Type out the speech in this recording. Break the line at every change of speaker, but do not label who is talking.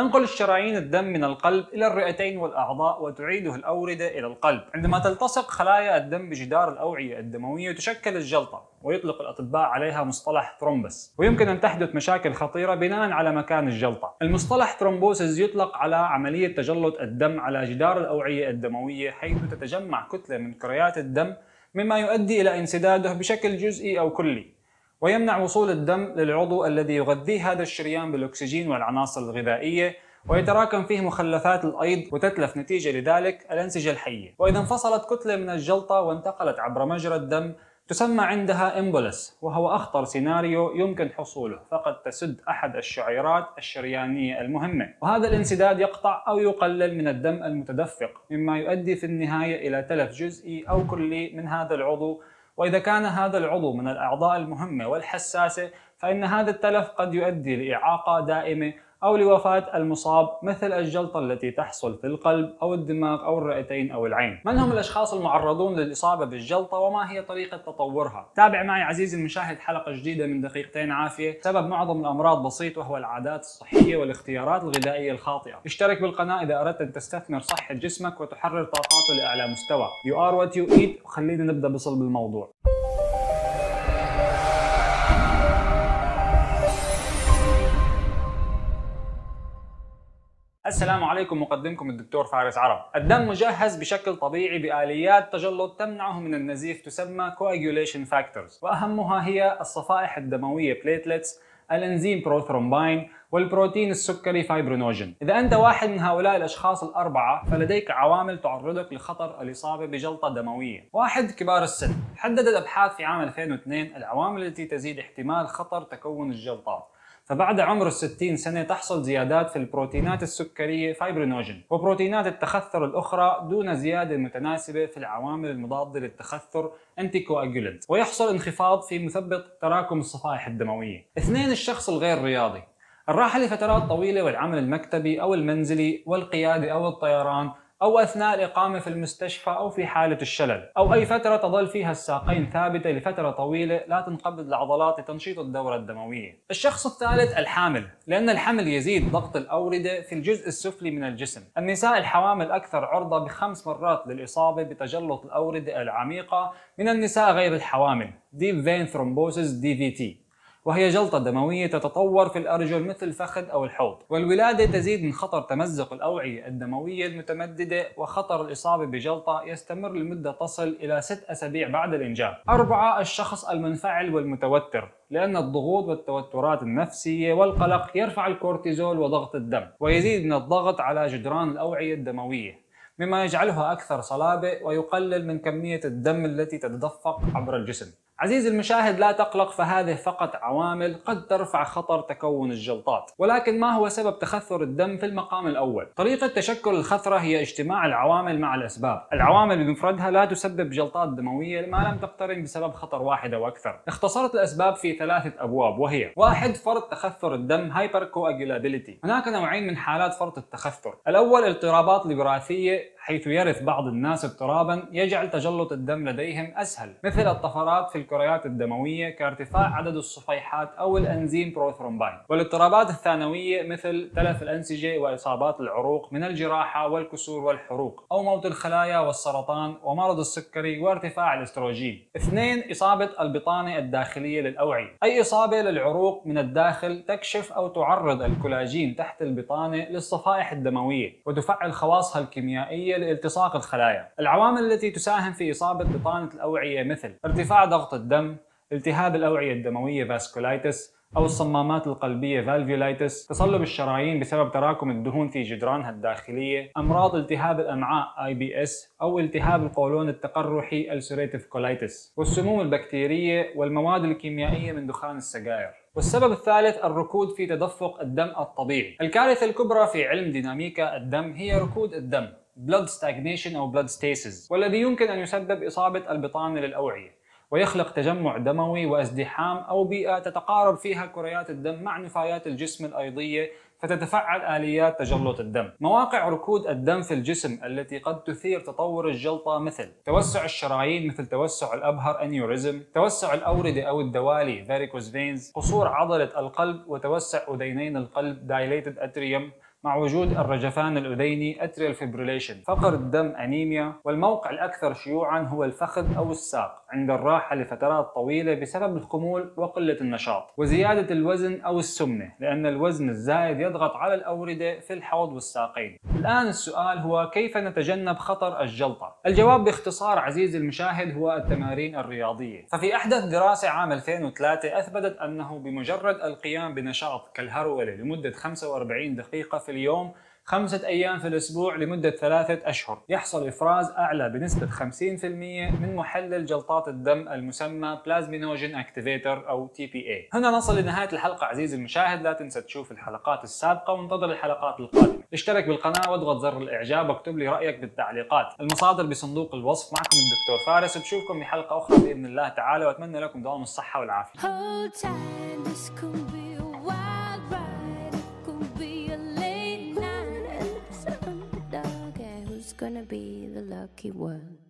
تنقل الشرايين الدم من القلب إلى الرئتين والأعضاء وتعيده الأوردة إلى القلب. عندما تلتصق خلايا الدم بجدار الأوعية الدموية تشكل الجلطة ويطلق الأطباء عليها مصطلح thrombus ويمكن أن تحدث مشاكل خطيرة بناء على مكان الجلطة. المصطلح thrombosis يطلق على عملية تجلط الدم على جدار الأوعية الدموية حيث تتجمع كتلة من كريات الدم مما يؤدي إلى انسداده بشكل جزئي أو كلي. ويمنع وصول الدم للعضو الذي يغذيه هذا الشريان بالأكسجين والعناصر الغذائية ويتراكم فيه مخلفات الأيض وتتلف نتيجة لذلك الأنسجة الحية. وإذا انفصلت كتلة من الجلطة وانتقلت عبر مجرى الدم تسمى عندها امبولس وهو أخطر سيناريو يمكن حصوله فقد تسد أحد الشعيرات الشريانية المهمة. وهذا الانسداد يقطع أو يقلل من الدم المتدفق مما يؤدي في النهاية إلى تلف جزئي أو كلي من هذا العضو وإذا كان هذا العضو من الأعضاء المهمة والحساسة فإن هذا التلف قد يؤدي لإعاقة دائمة أو لوفاة المصاب مثل الجلطة التي تحصل في القلب أو الدماغ أو الرئتين أو العين. من هم الأشخاص المعرضون للإصابة بالجلطة وما هي طريقة تطورها؟ تابع معي عزيزي المشاهد حلقة جديدة من دقيقتين عافية. سبب معظم الأمراض بسيط وهو العادات الصحية والاختيارات الغذائية الخاطئة. اشترك بالقناة إذا أردت أن تستثمر صحة جسمك وتحرر طاقاته لأعلى مستوى. You are what you eat. وخلينا نبدأ بصلب الموضوع. السلام عليكم مقدمكم الدكتور فارس عرب. الدم مجهز بشكل طبيعي بآليات تجلط تمنعه من النزيف تسمى coagulation factors. وأهمها هي الصفائح الدموية platelets الأنزيم بروثرومبين والبروتين السكري fibrinogen إذا أنت واحد من هؤلاء الأشخاص الأربعة فلديك عوامل تعرضك لخطر الإصابة بجلطة دموية. واحد كبار السن. حددت أبحاث في عام 2002 العوامل التي تزيد احتمال خطر تكون الجلطات. فبعد عمر الستين سنة تحصل زيادات في البروتينات السكرية fibrinogen وبروتينات التخثر الأخرى دون زيادة متناسبة في العوامل المضادة للتخثر anticoagulant ويحصل انخفاض في مثبط تراكم الصفائح الدموية. اثنين الشخص الغير رياضي. الراحة لفترات طويلة والعمل المكتبي أو المنزلي والقيادة أو الطيران أو أثناء الإقامة في المستشفى أو في حالة الشلل أو أي فترة تظل فيها الساقين ثابتة لفترة طويلة لا تنقبض العضلات لتنشيط الدورة الدموية. الشخص الثالث الحامل لأن الحمل يزيد ضغط الأوردة في الجزء السفلي من الجسم. النساء الحوامل أكثر عرضة بخمس مرات للإصابة بتجلط الأوردة العميقة من النساء غير الحوامل Deep Vein Thrombosis DVT وهي جلطة دموية تتطور في الأرجل مثل الفخذ أو الحوض. والولادة تزيد من خطر تمزق الأوعية الدموية المتمددة وخطر الإصابة بجلطة يستمر لمدة تصل إلى ست أسابيع بعد الإنجاب. أربعة الشخص المنفعل والمتوتر لأن الضغوط والتوترات النفسية والقلق يرفع الكورتيزول وضغط الدم ويزيد من الضغط على جدران الأوعية الدموية مما يجعلها أكثر صلابة ويقلل من كمية الدم التي تتدفق عبر الجسم. عزيزي المشاهد لا تقلق فهذه فقط عوامل قد ترفع خطر تكون الجلطات. ولكن ما هو سبب تخثر الدم في المقام الأول؟ طريقة تشكل الخثرة هي اجتماع العوامل مع الأسباب. العوامل بمفردها لا تسبب جلطات دموية ما لم تقترن بسبب خطر واحد أو أكثر. اختصرت الأسباب في ثلاثة أبواب وهي واحد فرط تخثر الدم hypercoagulability هناك نوعين من حالات فرط التخثر. الأول اضطرابات الوراثية حيث يرث بعض الناس اضطرابا يجعل تجلط الدم لديهم أسهل. مثل الطفرات في الكريات الدموية كارتفاع عدد الصفيحات أو الأنزيم بروثرومبين والاضطرابات الثانوية مثل تلف الأنسجة وإصابات العروق من الجراحة والكسور والحروق أو موت الخلايا والسرطان ومرض السكري وارتفاع الإستروجين. اثنين إصابة البطانة الداخلية للأوعية. أي إصابة للعروق من الداخل تكشف أو تعرض الكولاجين تحت البطانة للصفائح الدموية وتفعل خواصها الكيميائية لالتصاق الخلايا. العوامل التي تساهم في إصابة بطانة الأوعية مثل ارتفاع ضغط الدم التهاب الأوعية الدموية vasculitis أو الصمامات القلبية valvulitis تصلب الشرايين بسبب تراكم الدهون في جدرانها الداخلية أمراض التهاب الأمعاء IBS أو التهاب القولون التقرحي ulcerative colitis والسموم البكتيرية والمواد الكيميائية من دخان السجائر والسبب الثالث الركود في تدفق الدم الطبيعي. الكارثة الكبرى في علم ديناميكا الدم هي ركود الدم. Blood stagnation أو blood stasis والذي يمكن أن يسبب إصابة البطانة للأوعية ويخلق تجمع دموي وازدحام أو بيئة تتقارب فيها كريات الدم مع نفايات الجسم الأيضية فتتفعل آليات تجلط الدم. مواقع ركود الدم في الجسم التي قد تثير تطور الجلطة مثل توسع الشرايين مثل توسع الأبهر aneurysm، توسع الأوردة أو الدوالي varicose veins، قصور عضلة القلب وتوسع أذينين القلب dilated atrium، مع وجود الرجفان الأذيني atrial fibrillation فقر الدم أنيميا والموقع الأكثر شيوعا هو الفخذ أو الساق عند الراحة لفترات طويلة بسبب الخمول وقلة النشاط وزيادة الوزن أو السمنة لأن الوزن الزائد يضغط على الأوردة في الحوض والساقين. الآن السؤال هو كيف نتجنب خطر الجلطة؟ الجواب باختصار عزيزي المشاهد هو التمارين الرياضية. ففي أحدث دراسة عام 2003 أثبتت أنه بمجرد القيام بنشاط كالهرولة لمدة 45 دقيقة في اليوم خمسة أيام في الأسبوع لمدة ثلاثة أشهر. يحصل إفراز أعلى بنسبة 50% من محلل جلطات الدم المسمى plasminogen activator أو TPA هنا نصل لنهاية الحلقة عزيزي المشاهد لا تنسى تشوف الحلقات السابقة وانتظر الحلقات القادمة. اشترك بالقناة واضغط زر الإعجاب واكتب لي رأيك بالتعليقات. المصادر بصندوق الوصف معكم الدكتور فارس. بشوفكم بحلقة أخرى بإذن الله تعالى وأتمنى لكم دوام الصحة والعافية. Gonna be the lucky one.